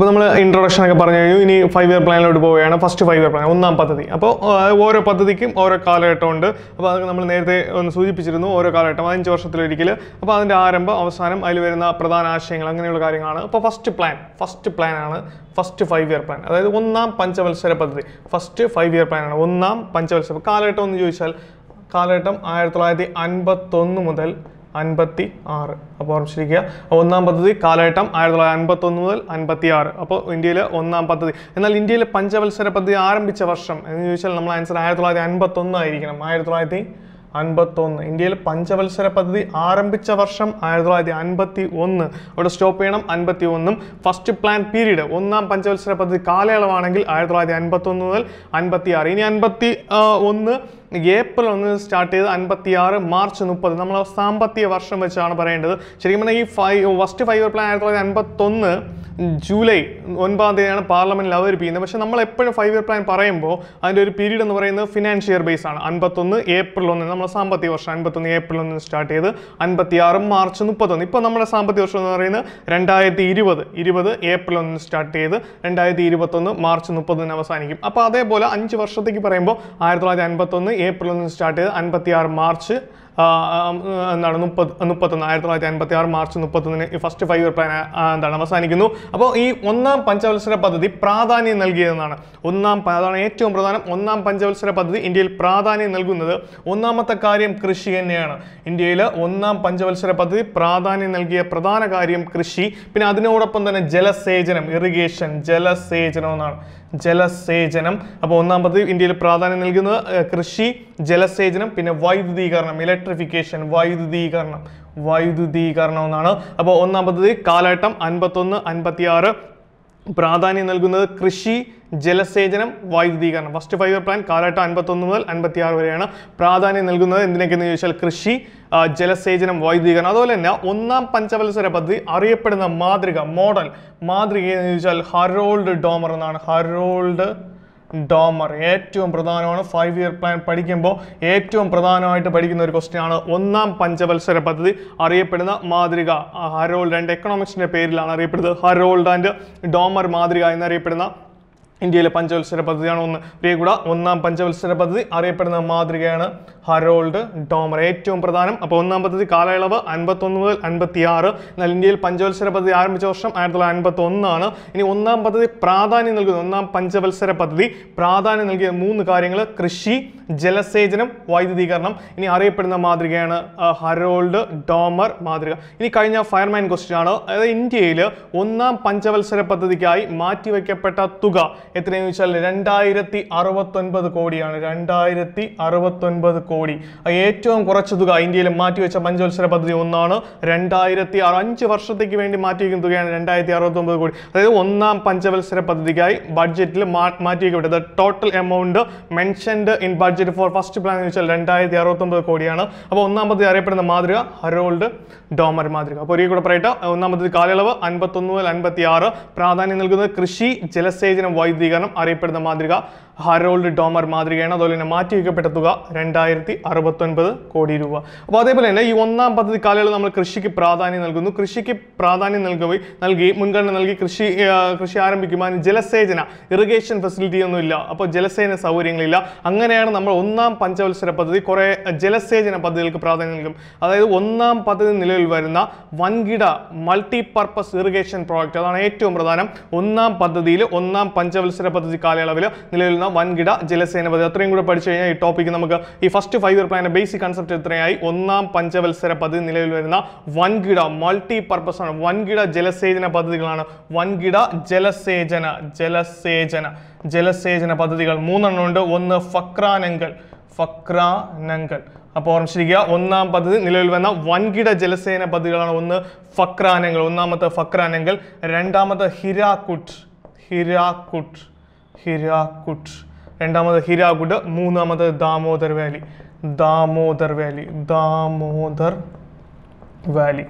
അപ്പോൾ നമ്മൾ ഇൻട്രൊഡക്ഷൻ ഒക്കെ പറഞ്ഞു കഴിഞ്ഞു. ഇനി ഫൈവ് ഇയർ പ്ലാനിലോട്ട് പോവുകയാണ്. ഫസ്റ്റ് ഫൈവ് ഇയർ പ്ലാൻ ഒന്നാം പദ്ധതി. അപ്പോൾ ഓരോ പദ്ധതിക്കും ഓരോ കാലഘട്ടമുണ്ട് അപ്പോൾ അത് നമ്മൾ നേരത്തെ ഒന്ന് സൂചിപ്പിച്ചിരുന്നു ഓരോ കാലഘട്ടം. അഞ്ച് വർഷത്തിലൊരിക്കൽ അപ്പോൾ അതിന്റെ ആരംഭം അവസാനം അതിൽ വരുന്ന പ്രധാന ആശയങ്ങൾ അങ്ങനെയുള്ള കാര്യങ്ങളാണ്. അപ്പോൾ ഫസ്റ്റ് പ്ലാൻ ഫസ്റ്റ് പ്ലാൻ ആണ് ഫസ്റ്റ് ഫൈവ് ഇയർ പ്ലാൻ അതായത് ഒന്നാം പഞ്ചവത്സര പദ്ധതി. ഫസ്റ്റ് ഫൈവ് ഇയർ പ്ലാനാണ് ഒന്നാം പഞ്ചവത്സര. കാലഘട്ടം എന്ന് ചോദിച്ചാൽ കാലഘട്ടം ആയിരത്തി തൊള്ളായിരത്തി അൻപത്തൊന്ന് മുതൽ അൻപത്തി ആറ് അപ്പോൾ ഓർമ്മിച്ചിരിക്കുക. ഒന്നാം പദ്ധതി കാലഘട്ടം ആയിരത്തി തൊള്ളായിരത്തി അൻപത്തൊന്ന് മുതൽ അൻപത്തി ആറ് അപ്പോൾ ഇന്ത്യയിലെ ഒന്നാം പദ്ധതി. എന്നാൽ ഇന്ത്യയിലെ പഞ്ചവത്സര പദ്ധതി ആരംഭിച്ച വർഷം എന്ന് ചോദിച്ചാൽ നമ്മൾ ആൻസർ ആയിരത്തി തൊള്ളായിരത്തി അൻപത്തൊന്ന് ആയിരിക്കണം. ആയിരത്തി തൊള്ളായിരത്തി അൻപത്തൊന്ന്. ഇന്ത്യയിൽ പഞ്ചവത്സര പദ്ധതി ആരംഭിച്ച വർഷം ആയിരത്തി തൊള്ളായിരത്തി അൻപത്തി ഒന്ന് അവിടെ സ്റ്റോപ്പ് ചെയ്യണം അൻപത്തി ഒന്നും ഫസ്റ്റ് പ്ലാൻ പീരീഡ് ഒന്നാം പഞ്ചവത്സര പദ്ധതി കാലയളവാണെങ്കിൽ ആയിരത്തി തൊള്ളായിരത്തി അൻപത്തൊന്ന് മുതൽ അൻപത്തി ആറ് ഇനി അൻപത്തി ഒന്ന് ഏപ്രിൽ ഒന്ന് സ്റ്റാർട്ട് ചെയ്ത് അൻപത്തി ആറ് മാർച്ച് മുപ്പത്. നമ്മൾ സാമ്പത്തിക വർഷം വെച്ചാണ് പറയേണ്ടത്. ശരിക്കും പറഞ്ഞാൽ ഈ ഫൈവ് ഫസ്റ്റ് ഫൈവ് പ്ലാൻ ആയിരത്തി തൊള്ളായിരത്തി അൻപത്തൊന്ന് ജൂലൈ ഒൻപതാം തീയതിയാണ് പാർലമെന്റിൽ അവതരിപ്പിക്കുന്നത്. പക്ഷേ നമ്മൾ എപ്പോഴും ഫൈവ് ഇയർ പ്ലാൻ പറയുമ്പോൾ അതിന്റെ ഒരു പീരീഡ് എന്ന് പറയുന്നത് ഫിനാൻഷ്യൽ ബേസ് ആണ്. അൻപത്തൊന്ന് ഏപ്രിൽ ഒന്ന്. നമ്മൾ സാമ്പത്തിക വർഷം അൻപത്തൊന്ന് ഏപ്രിൽ ഒന്ന് സ്റ്റാർട്ട് ചെയ്ത് അൻപത്തി ആറ് മാർച്ച് മുപ്പത്തൊന്ന്. ഇപ്പോൾ നമ്മുടെ സാമ്പത്തിക വർഷം എന്ന് പറയുന്നത് രണ്ടായിരത്തി ഇരുപത്. ഇരുപത് ഏപ്രിൽ ഒന്ന് സ്റ്റാർട്ട് ചെയ്ത് രണ്ടായിരത്തി ഇരുപത്തൊന്ന് മാർച്ച് മുപ്പതിന് അവസാനിക്കും. അപ്പോൾ അതേപോലെ അഞ്ച് വർഷത്തേക്ക് പറയുമ്പോൾ ആയിരത്തി തൊള്ളായിരത്തി അൻപത്തൊന്ന് ഏപ്രിൽ നിന്ന് സ്റ്റാർട്ട് ചെയ്ത് അൻപത്തി ആറ് മാർച്ച് എന്താണ് മുപ്പത് മുപ്പത്തൊന്ന് ആയിരത്തി തൊള്ളായിരത്തി അൻപത്തി ആറ് മാർച്ച് മുപ്പത്തൊന്നിന് ഈ ഫസ്റ്റ് ഫൈവ് ഇയർ പ്ലാൻ എന്താണ് അവസാനിക്കുന്നു. അപ്പോൾ ഈ ഒന്നാം പഞ്ചവത്സര പദ്ധതി പ്രാധാന്യം നൽകിയതെന്നാണ്. ഒന്നാം അതാണ് ഏറ്റവും പ്രധാനം. ഒന്നാം പഞ്ചവത്സര പദ്ധതി ഇന്ത്യയിൽ പ്രാധാന്യം നൽകുന്നത് ഒന്നാമത്തെ കാര്യം കൃഷി തന്നെയാണ്. ഇന്ത്യയിൽ ഒന്നാം പഞ്ചവത്സര പദ്ധതി പ്രാധാന്യം നൽകിയ പ്രധാന കാര്യം കൃഷി. പിന്നെ അതിനോടൊപ്പം തന്നെ ജലസേചനം ഇറിഗേഷൻ ജലസേചനം എന്നാണ്. ജലസേചനം. അപ്പോൾ ഒന്നാമത് ഇന്ത്യയിൽ പ്രാധാന്യം നൽകുന്നത് കൃഷി ജലസേചനം പിന്നെ വൈദ്യുതീകരണം ഇലക്ട്രിഫിക്കേഷൻ വൈദ്യുതീകരണം. വൈദ്യുതീകരണം എന്നാണ്. അപ്പോൾ ഒന്നാം പദ്ധതി കാലഘട്ടം അൻപത്തൊന്ന് അൻപത്തി ആറ് പ്രാധാന്യം നൽകുന്നത് കൃഷി ജലസേചനം വൈദ്യുതീകരണം. ഫസ്റ്റ് ഫൈവ് പ്ലാൻ കാലഘട്ടം അൻപത്തൊന്ന് മുതൽ അൻപത്തി ആറ് വരെയാണ് പ്രാധാന്യം നൽകുന്നത്. എന്തിനൊക്കെയെന്ന് ചോദിച്ചാൽ കൃഷി ജലസേചനം വൈദ്യുതീകരണം അതുപോലെ തന്നെ ഒന്നാം പഞ്ചവത്സര പദ്ധതി അറിയപ്പെടുന്ന മാതൃക മോഡൽ. മാതൃക എന്ന് ചോദിച്ചാൽ ഹറോൾഡ് ഡോമർ എന്നാണ്. Harold Domar. ഏറ്റവും പ്രധാനമാണ് ഫൈവ് ഇയർ പ്ലാൻ പഠിക്കുമ്പോൾ ഏറ്റവും പ്രധാനമായിട്ട് പഠിക്കുന്ന ഒരു ക്വസ്റ്റ്യൻ ആണ് ഒന്നാം പഞ്ചവത്സര പദ്ധതി. അറിയപ്പെടുന്ന മാതൃക. ഹരോൾഡ് ആൻഡ് എക്കണോമിക്സിന്റെ പേരിലാണ് അറിയപ്പെടുന്നത്. ഹരോൾഡ് ആൻഡ് ഡോമർ മാതൃക എന്നറിയപ്പെടുന്ന ഇന്ത്യയിലെ പഞ്ചവത്സര പദ്ധതിയാണ് ഒന്ന്. പ്രിയകുട ഒന്നാം പഞ്ചവത്സര പദ്ധതി അറിയപ്പെടുന്ന മാതൃകയാണ് ഹരോൾഡ് ടോമർ. ഏറ്റവും പ്രധാനം അപ്പോൾ ഒന്നാം പദ്ധതി കാലയളവ് അൻപത്തൊന്ന് മുതൽ അൻപത്തി ആറ് എന്നാൽ ഇന്ത്യയിൽ പഞ്ചവത്സര പദ്ധതി ആരംഭിച്ച വർഷം ആയിരത്തി തൊള്ളായിരത്തി അൻപത്തി ഒന്നാണ് ഇനി ഒന്നാം പദ്ധതി പ്രാധാന്യം നൽകുന്നത് ഒന്നാം പഞ്ചവത്സര പദ്ധതി പ്രാധാന്യം നൽകിയ മൂന്ന് കാര്യങ്ങൾ കൃഷി ജലസേചനം വൈദ്യുതീകരണം. ഇനി അറിയപ്പെടുന്ന മാതൃകയാണ് ഹറോൾഡ് ഡോമർ മാതൃക. ഇനി കഴിഞ്ഞ ഫയർമാൻ ക്വസ്റ്റ്യൻ ആണ്. അതായത് ഇന്ത്യയിൽ ഒന്നാം പഞ്ചവത്സര പദ്ധതിക്കായി മാറ്റിവെക്കപ്പെട്ട തുക എത്രയെന്ന് വെച്ചാൽ രണ്ടായിരത്തി അറുപത്തൊൻപത് കോടിയാണ്. രണ്ടായിരത്തി അറുപത്തൊൻപത് കോടി ഏറ്റവും കുറച്ച് തുക ഇന്ത്യയിൽ മാറ്റിവെച്ച പഞ്ചവത്സര പദ്ധതി ഒന്നാണ്. രണ്ടായിരത്തി അഞ്ച് വർഷത്തേക്ക് വേണ്ടി മാറ്റിവെക്കുന്ന തുകയാണ് രണ്ടായിരത്തി അറുപത്തൊമ്പത് കോടി. അതായത് ഒന്നാം പഞ്ചവത്സര പദ്ധതിക്കായി ബഡ്ജറ്റിൽ മാറ്റിവെക്കപ്പെട്ടത്. Total amount mentioned in budget for first plan എന്ന് വെച്ചാൽ രണ്ടായിരത്തി അറുപത്തൊമ്പത് കോടിയാണ്. അപ്പോൾ ഒന്നാം പദ്ധതി അറിയപ്പെടുന്ന മാതൃക ഹരോൾഡ് ഡോമർ മാതൃക. അപ്പോൾ ഒരേ കൂടെ പറയട്ടെ ഒന്നാം പദ്ധതി കാലയളവ് അൻപത്തൊന്ന് മുതൽ അൻപത്തി ആറ് പ്രാധാന്യം നൽകുന്നത് കൃഷി ജലസേചനം വൈദ്യുതീകരണം അറിയപ്പെടുന്ന മാതൃക. ഹരോൾഡ് ഡോമർ മാതൃകയാണ്. അതുപോലെ തന്നെ മാറ്റി വയ്ക്കപ്പെട്ട തുക രണ്ടായിരത്തി അറുപത്തൊൻപത് കോടി രൂപ. അപ്പോൾ അതേപോലെ തന്നെ ഈ ഒന്നാം പദ്ധതി കാലയളവ് നമ്മൾ കൃഷിക്ക് പ്രാധാന്യം നൽകുന്നു. കൃഷിക്ക് പ്രാധാന്യം നൽകി നൽകി മുൻഗണന നൽകി കൃഷി കൃഷി അതിന് ജലസേചന ഇറിഗേഷൻ ഫെസിലിറ്റി ഒന്നുമില്ല. അപ്പോൾ ജലസേചന സൗകര്യങ്ങളില്ല. അങ്ങനെയാണ് നമ്മൾ ഒന്നാം പഞ്ചവത്സര പദ്ധതി കുറേ ജലസേചന പദ്ധതികൾക്ക് പ്രാധാന്യം നൽകും. അതായത് ഒന്നാം പദ്ധതി നിലവിൽ വരുന്ന വൻകിട മൾട്ടി പർപ്പസ് ഇറിഗേഷൻ പ്രോജക്റ്റ് അതാണ് ഏറ്റവും പ്രധാനം. ഒന്നാം പദ്ധതിയിൽ ഒന്നാം പഞ്ചവത്സര പദ്ധതി കാലയളവിൽ നിലവിൽ വൻകിട ജലസേന പദ്ധതി അത്രയും കൂടെ പഠിച്ചു കഴിഞ്ഞാൽ ഈ ടോപ്പിക്ക് നമുക്ക് ഈ ഫസ്റ്റ് ഫൈവ് ഇയർ പ്ലാനിന്റെ ബേസിക് കൺസെപ്റ്റ് എത്രയായി? ഒന്നാം പഞ്ചവത്സര പദ്ധതി നിലവിൽ വരുന്ന വൻകിട മൾട്ടി പർപ്പസ് ആണ്. വൻകിട ജലസേചന പദ്ധതികളാണ്. വൻകിട ജലസേചന ജലസേചന ജലസേചന പദ്ധതികൾ മൂന്നെണ്ണം ഉണ്ട്. ഒന്ന് ഫക്രാനങ്കൽ ഫക്രാനങ്കൽ. അപ്പോൾ ഓർമ്മിച്ചിരിക്കുക ഒന്നാം പദ്ധതി നിലവിൽ വന്ന വൻകിട ജലസേന പദ്ധതികളാണ്. ഒന്ന് ഫക്രാനങ്കൽ ഒന്നാമത്തെ ഫക്രാനങ്കൽ രണ്ടാമത്തെ ഹിരാക്കുട്ട് ഹിരാക്കുട്ട്. ഹിരാക്കുട്ട് രണ്ടാമത് ഹിരാകുട്ട് മൂന്നാമത് Damodar valley. Damodar valley. Damodar valley.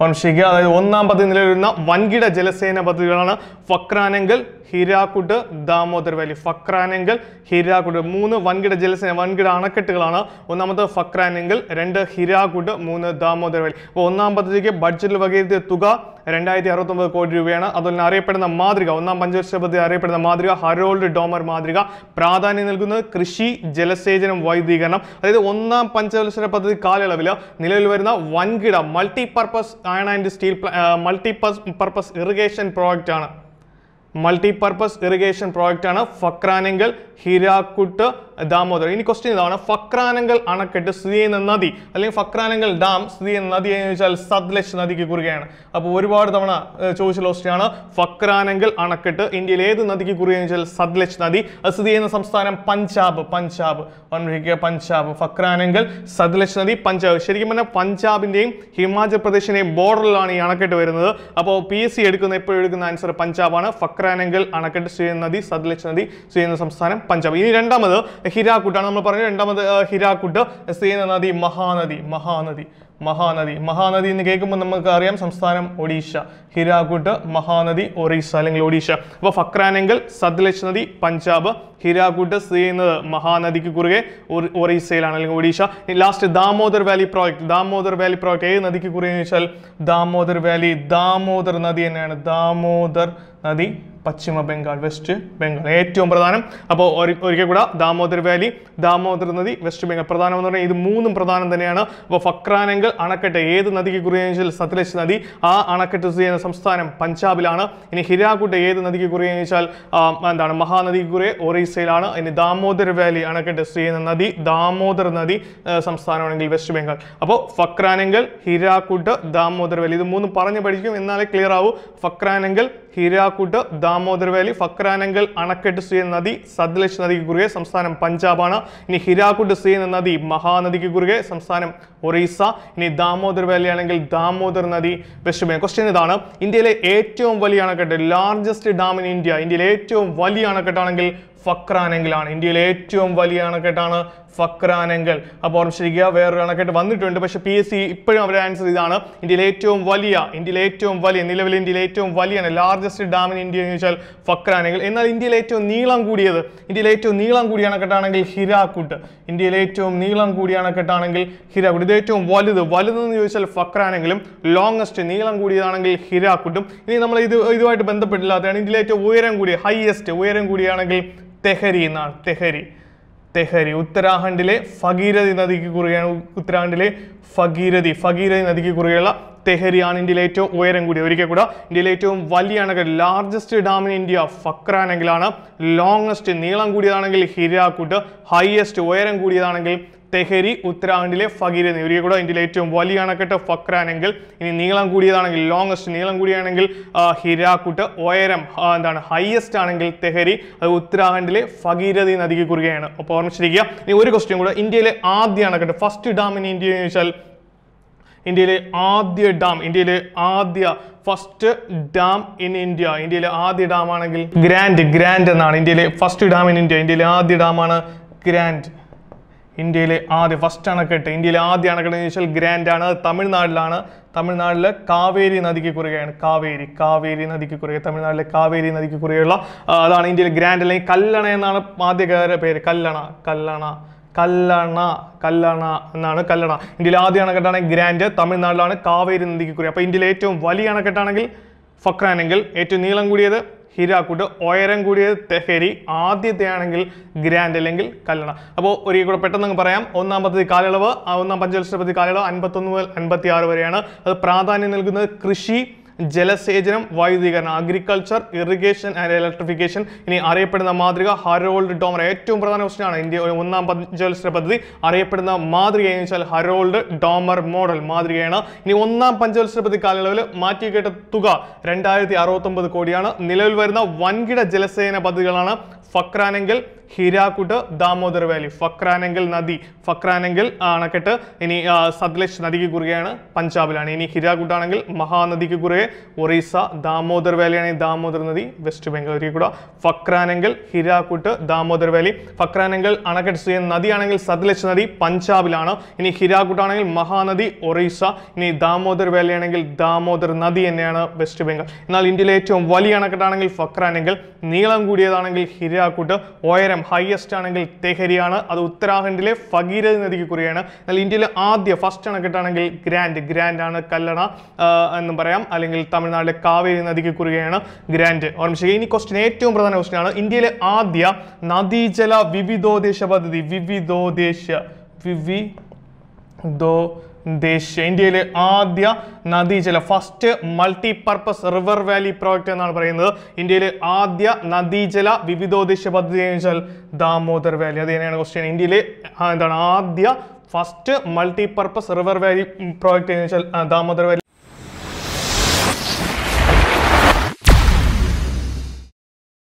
വംശിക്കുക അതായത് ഒന്നാം പദ്ധതി നിലവിൽ വൻകിട ജലസേന പദ്ധതികളാണ് ഫക്രാനെങ്കിൽ ഹിരാക്കുട്ട് ദാമോദർ വാലി. ഫക്രാനെങ്കിൽ ഹിരാക്കുട്ട് മൂന്ന് വൻകിട ജലസേന വൻകിട അണക്കെട്ടുകളാണ്. ഒന്നാമത്തെ ഫക്രാനെങ്കിൽ രണ്ട് ഹിരാക്കുട്ട് മൂന്ന് ദാമോദർ വാലി. അപ്പോൾ ഒന്നാം പദ്ധതിക്ക് ബഡ്ജറ്റിൽ വകയിരുത്തിയ തുക രണ്ടായിരത്തി അറുപത്തൊമ്പത് കോടി രൂപയാണ്. അതുപോലെ അറിയപ്പെടുന്ന മാതൃക ഒന്നാം പഞ്ചവർഷ പദ്ധതി അറിയപ്പെടുന്ന മാതൃക ഹരോൾഡ് ഡോമർ മാതൃക. പ്രാധാന്യം നൽകുന്നത് കൃഷി ജലസേചനം വൈദ്യുതീകരണം. അതായത് ഒന്നാം പഞ്ചവത്സര പദ്ധതി കാലയളവിൽ നിലവിൽ വരുന്ന വൻകിട multi purpose iron and steel multi purpose irrigation project ആണ്. മൾട്ടി പർപ്പസ് ഇറിഗേഷൻ പ്രോജക്റ്റ് ആണ് ഫക്രാനെങ്കൽ ഹിരാക്കുട്ട് ദാമോദർ ഇനി ക്വസ്റ്റ്യൻ ഇതാണ്. ഫക്രാനെങ്കൽ അണക്കെട്ട് സ്ഥിതി ചെയ്യുന്ന നദി അല്ലെങ്കിൽ ഫക്രാനെങ്കൽ ഡാം സ്ഥിതി ചെയ്യുന്ന നദി എന്ന് ചോദിച്ചാൽ സത്ലജ് നദിക്ക് കുറുകയാണ്. അപ്പോൾ ഒരുപാട് തവണ ഏഹ്, ചോദിച്ച ക്വസ്റ്റ്യൻ ആണ്. ഫക്രാനെങ്കൽ അണക്കെട്ട് ഇന്ത്യയിൽ ഏത് നദിക്ക് കുറുകയെന്ന് വെച്ചാൽ സത്ലജ് നദി. അത് സ്ഥിതി ചെയ്യുന്ന സംസ്ഥാനം പഞ്ചാബ് പഞ്ചാബ്. ഓർമ്മിക്കുക പഞ്ചാബ്. ഫക്രാനെങ്കൽ സത്ലജ് നദി പഞ്ചാബ്. ശരിക്കും പറഞ്ഞാൽ പഞ്ചാബിന്റെയും ഹിമാചൽ പ്രദേശിന്റെയും ബോർഡറിലാണ് ഈ അണക്കെട്ട് വരുന്നത്. അപ്പോൾ പി എസ് സി എടുക്കുന്ന എപ്പോഴും എടുക്കുന്ന ആൻസർ പഞ്ചാബാണ്. ഫക്രാനെങ്കൽ അണക്കെട്ട് സ്ഥിതി ചെയ്യുന്ന നദി സത്ലജ് നദി സ്ഥിതി ചെയ്യുന്ന സംസ്ഥാനം പഞ്ചാബ്. ഇനി രണ്ടാമത് ഹിരാക്കുട്ടാണ് നമ്മൾ പറഞ്ഞത്. രണ്ടാമത് ഹിരാക്കുട്ട് സ്ഥിതി ചെയ്യുന്ന നദി മഹാനദി മഹാനദി. മഹാനദി. മഹാനദി എന്ന് കേൾക്കുമ്പോൾ നമുക്ക് അറിയാം സംസ്ഥാനം ഒഡീഷ. ഹിരാകുട്ട് മഹാനദി ഒറീസ അല്ലെങ്കിൽ ഒഡീഷ. അപ്പോൾ ഫക്രാനെങ്കിൽ സത്ലജ് നദി പഞ്ചാബ് ഹിരാകുട്ട് സ്ഥിതി ചെയ്യുന്നത് മഹാനദിക്ക് കുറുകെ ഒറി- ഒറീസയിലാണ് അല്ലെങ്കിൽ Odisha. Last Damodar valley project. Damodar valley project ഏത് നദിക്ക് കുറുകെ എന്ന് വെച്ചാൽ ദാമോദർ വാലി ദാമോദർ നദി തന്നെയാണ്. ദാമോദർ നദി പശ്ചിമ ബംഗാൾ വെസ്റ്റ് ബംഗാൾ ഏറ്റവും പ്രധാനം. അപ്പോൾ ഒരിക്കൽ കൂടെ ദാമോദർ വാലി ദാമോദർ നദി വെസ്റ്റ് ബംഗാൾ പ്രധാനം എന്ന് പറഞ്ഞാൽ ഇത് മൂന്നും പ്രധാനം തന്നെയാണ്. അപ്പോൾ ഫക്രാനെങ്കിൽ അണക്കെട്ട് ഏത് നദിക്ക് കുറിയെന്ന് സത്ലജ് നദി ആ അണക്കെട്ട് സ്ഥിതി ചെയ്യുന്ന സംസ്ഥാനം പഞ്ചാബിലാണ്. ഇനി ഹിരാക്കുട്ട് ഏത് നദിക്ക് കുറിയെന്ന് വെച്ചാൽ എന്താണ് മഹാനദിക്ക് കുറിയെ ഒറീസയിലാണ്. ഇനി ദാമോദർ വാലി അണക്കെട്ട് സ്ഥിതി ചെയ്യുന്ന നദി ദാമോദർ നദി സംസ്ഥാനമാണെങ്കിൽ വെസ്റ്റ് ബംഗാൾ. അപ്പോൾ ഫക്രാനെങ്കിൽ ഹിരാക്കുട്ട് ദാമോദർ വാലി ഇത് മൂന്നും പറഞ്ഞു പഠിക്കും എന്നാലേ ക്ലിയർ ആവൂ. ഫക്രാനെങ്കിൽ ഹിരാക്കുട്ട് ദാമോദർ വാലി ഫക്രാനങ്കൽ അണക്കെട്ട് സ്ഥിതി നദി സത്ലജ് നദിക്ക് കുറുകെ സംസ്ഥാനം പഞ്ചാബാണ്. ഇനി ഹിരാക്കുട്ട് സ്ഥിതി നദി മഹാനദിക്ക് കുറുകെ സംസ്ഥാനം ഒറീസ. ഇനി ദാമോദർ വാലി ആണെങ്കിൽ ദാമോദർ നദി വെസ്റ്റ് ബംഗാൾ ക്വസ്റ്റ്യൻ ഇതാണ്. ഇന്ത്യയിലെ ഏറ്റവും വലിയ അണക്കെട്ട് ലാർജസ്റ്റ് ഡാം ഇൻ ഇന്ത്യ ഇന്ത്യയിലെ ഏറ്റവും വലിയ അണക്കെട്ടാണെങ്കിൽ ഫക്രാനെങ്കിലാണ്. ഇന്ത്യയിലെ ഏറ്റവും വലിയ അണക്കെട്ടാണ് ഫക്രാനെങ്കൽ അപ്പോൾ ഓർമ്മിച്ചിരിക്കുക വേറൊരു കണക്കായിട്ട് വന്നിട്ടുണ്ട്. പക്ഷേ പി എസ് സി ഇപ്പോഴും അവരുടെ ആൻസർ ഇതാണ്. ഇന്ത്യയിലെ ഏറ്റവും വലിയ ഇന്ത്യയിലെ ഏറ്റവും വലിയ നിലവിൽ ഇന്ത്യയിലെ ഏറ്റവും വലിയാണ് ലാർജസ്റ്റ് ഡാം ഇൻ ഇന്ത്യ എന്ന് വെച്ചാൽ ഫക്രാനെങ്കിൽ എന്നാൽ ഇന്ത്യയിലെ ഏറ്റവും നീളം കൂടിയത് ഇന്ത്യയിലെ ഏറ്റവും നീളം കൂടിയ അണക്കെട്ടാണെങ്കിൽ ഹിരാക്കുട്ട് ഇന്ത്യയിലെ ഏറ്റവും നീളം കൂടിയ അണക്കെട്ടാണെങ്കിൽ ഹിരാക്കുട്ട് ഇത് ഏറ്റവും വലുത് വലുതെന്ന് ചോദിച്ചാൽ ഫക്രാനെങ്കിലും ലോങ്ങസ്റ്റ് നീളം കൂടിയതാണെങ്കിൽ ഹിരാക്കുട്ടും ഇനി നമ്മൾ ഇത് ഇതുമായിട്ട് ബന്ധപ്പെട്ടില്ലാത്തതാണ്. ഇന്ത്യയിലെ ഏറ്റവും ഉയരം കൂടിയ ഹയസ്റ്റ് ഉയരം കൂടിയാണെങ്കിൽ തെഹരി എന്നാണ് തെഹരി. തെഹരി. ഉത്തരാഖണ്ഡിലെ ഫഗീരഥി നദിക്ക് കുറുകയാണ് ഉത്തരാഖണ്ഡിലെ ഫഗീരഥി ഫഗീരഥി നദിക്ക് കുറുകെയുള്ള തെഹരിയാണ് ഇന്ത്യയിലെ ഏറ്റവും ഉയരം കൂടിയ ഒരിക്കൽ കൂടെ ഇന്ത്യയിലെ ഏറ്റവും വലിയ അണക്കെട്ട് ലാർജസ്റ്റ് ഡാം ഇൻ ഇന്ത്യ ഫക്രാനെങ്കിലാണ് ലോങ്ങസ്റ്റ് നീളം കൂടിയതാണെങ്കിൽ ഹിരാക്കുട്ട് ഹയസ്റ്റ് ഉയരം കൂടിയതാണെങ്കിൽ തെഹരി ഉത്തരാഖണ്ഡിലെ ഫഗീരഥി ഒരിക്കൽ കൂടെ ഇന്ത്യയിലെ ഏറ്റവും വലിയ അണക്കെട്ട് ഫക്രാനെങ്കിൽ ഇനി നീളം കൂടിയതാണെങ്കിൽ ലോങ്ങസ്റ്റ് നീളം കൂടിയാണെങ്കിൽ ഹിരാക്കുട്ട് ഉയരം എന്താണ് ഹയസ്റ്റ് ആണെങ്കിൽ തെഹരി അത് ഉത്തരാഖണ്ഡിലെ ഫകീരഥി നദിക്ക് കുറുകയാണ്. അപ്പോൾ ഓർമ്മിച്ചിരിക്കുക ഇനി ഒരു ക്വസ്റ്റ്യൻ കൂടെ ഇന്ത്യയിലെ ആദ്യ അണക്കെട്ട് ഫസ്റ്റ് ഡാം ഇൻ ഇന്ത്യ എന്ന് വെച്ചാൽ ഇന്ത്യയിലെ ആദ്യ ഡാം ഇന്ത്യയിലെ ആദ്യ ഫസ്റ്റ് ഡാം ഇൻ ഇന്ത്യ ഇന്ത്യയിലെ ആദ്യ ഡാം ആണെങ്കിൽ ഗ്രാൻഡ് ഗ്രാൻഡ് എന്നാണ്. ഇന്ത്യയിലെ ഫസ്റ്റ് ഡാം ഇൻ ഇന്ത്യ ഇന്ത്യയിലെ ആദ്യ ഡാമാണ് ഗ്രാൻഡ് ഇന്ത്യയിലെ ആദ്യ ഫസ്റ്റ് അണക്കെട്ട് ഇന്ത്യയിലെ ആദ്യ അണക്കെട്ട് എന്ന് ചോദിച്ചാൽ ഗ്രാൻഡ് ആണ് തമിഴ്നാട്ടിലാണ്. തമിഴ്നാട്ടിലെ കാവേരി നദിക്ക് കുറുകയാണ്. കാവേരി കാവേരി നദിക്ക് കുറുകെ തമിഴ്നാട്ടിലെ കാവേരി നദിക്ക് കുറുകെയുള്ള അതാണ് ഇന്ത്യയിലെ ഗ്രാൻഡ് അല്ലെങ്കിൽ കല്ലണ എന്നാണ് ആദ്യകാര പേര്. കല്ലണ കല്ലണ കല്ലണ കല്ലണ എന്നാണ് കല്ലണ. ഇന്ത്യയിലെ ആദ്യ അണക്കെട്ടാണ് ഗ്രാൻഡ് തമിഴ്നാട്ടിലാണ് കാവേരി നദിക്ക് കുറുകെ. അപ്പോൾ ഇന്ത്യയിലെ ഏറ്റവും വലിയ അണക്കെട്ടാണെങ്കിൽ ഫക്രാനെങ്കിൽ ഏറ്റവും നീളം കൂടിയത് ഹിരാക്കുട്ട് ഉയരം കൂടിയത് തെഹരി. ആദ്യത്തെ ആണെങ്കിൽ ഗ്രാൻഡ് അല്ലെങ്കിൽ കല്ലണ. അപ്പോൾ ഒരിക്കൽ കൂടെ പെട്ടെന്ന് പറയാം. ഒന്നാം പദ്ധതി കാലയളവ് ഒന്നാം പഞ്ചവത്സര പദ്ധതി കാലയളവ് അൻപത്തൊന്ന് മുതൽ അൻപത്തി ആറ് വരെയാണ്. അത് പ്രാധാന്യം നൽകുന്നത് കൃഷി ജലസേചനം വൈദ്യുതീകരണം അഗ്രികൾച്ചർ ഇറിഗേഷൻ ആൻഡ് ഇലക്ട്രിഫിക്കേഷൻ ഇനി അറിയപ്പെടുന്ന മാതൃക ഹരോൾഡ് ഡോമർ ഏറ്റവും പ്രധാന ക്വസ്റ്റ്യനാണ് ഇന്ത്യ ഒന്നാം പഞ്ചവത്സര പദ്ധതി. അറിയപ്പെടുന്ന മാതൃക എന്ന് വെച്ചാൽ ഹരോൾഡ് ഡോമർ മോഡൽ മാതൃകയാണ്. ഇനി ഒന്നാം പഞ്ചവത്സര പദ്ധതി കാലയളവിൽ മാറ്റിക്കേട്ട തുക രണ്ടായിരത്തി കോടിയാണ്. നിലവിൽ വരുന്ന വൻകിട ജലസേന പദ്ധതികളാണ് ഫക്രാനെങ്കിൽ ഹിരാക്കുട്ട് ദാമോദർ വാലി. ഫക്രാനെങ്കിൽ നദി. ഫക്രാനെങ്കിൽ അണക്കെട്ട് ഇനി സത്ലജ് നദിക്ക് കുറുകെയാണ് പഞ്ചാബിലാണ്. ഇനി ഹിരാക്കുട്ട് ആണെങ്കിൽ മഹാനദിക്ക് കുറുകെ ഒറീസ ദാമോദർ വാലി ആണെങ്കിൽ ദാമോദർ നദി വെസ്റ്റ് ബംഗാൾ ഒരിക്കൽ കൂടെ. ഫക്രാനെങ്കിൽ ഹിരാക്കുട്ട് ദാമോദർ വാലി. ഫക്രാനെങ്കിൽ അണക്കെട്ട് സ്ഥിതി നദിയാണെങ്കിൽ സത്ലജ് നദി പഞ്ചാബിലാണ്. ഇനി ഹിരാക്കുട്ട് ആണെങ്കിൽ മഹാനദി ഒറീസ. ഇനി ദാമോദർ വാലി ആണെങ്കിൽ ദാമോദർ നദി തന്നെയാണ് വെസ്റ്റ് ബംഗാൾ. എന്നാൽ ഇന്ത്യയിലെ ഏറ്റവും വലിയ അണക്കെട്ടാണെങ്കിൽ ഫക്രാനെങ്കിൽ നീളം കൂടിയതാണെങ്കിൽ ഹിരാക്കുട്ട് ഉയരം ഹയസ്റ്റ് ആണെങ്കിൽ തെഹരിയാണ് അത് ഉത്തരാഖണ്ഡിലെ ഭഗീരഥി നദിക്ക് കുറിയാണ് എന്നാൽ ഇന്ത്യയിലെ ആദ്യ ഫസ്റ്റ് അണക്കെട്ടാണെങ്കിൽ ഗ്രാൻഡ്. ഗ്രാൻഡ് ആണ് കല്ലണ എന്ന് പറയാം. അല്ലെങ്കിൽ തമിഴ്നാട്ടിലെ കാവേരി നദിക്ക് കുറുകയാണ് ഗ്രാൻഡ്. ഓർമ്മിക്കുക ഇനി ക്വസ്റ്റ്യൻ ഏറ്റവും പ്രധാന ക്വസ്റ്റ്യനാണ് ഇന്ത്യയിലെ ആദ്യ നദീജല വിവിധോദ്ദേശ പദ്ധതി. വിവിധോദ്ദേശ വിവി ദോ ദേശീയ ഇന്ത്യയിലെ ആദ്യ നദീജല first multi purpose river valley project എന്നാണ് പറയുന്നത്. ഇന്ത്യയിലെ ആദ്യ നദീജല വിവിധോദ്ദേശ പദ്ധതി എന്ന് വെച്ചാൽ ദാമോദർ വാലി അത് തന്നെയാണ് ക്വസ്റ്റ്യൻ ഇന്ത്യയിലെ എന്താണ്? ആദ്യ first multi purpose river valley project എന്ന് വെച്ചാൽ ദാമോദർ വാലി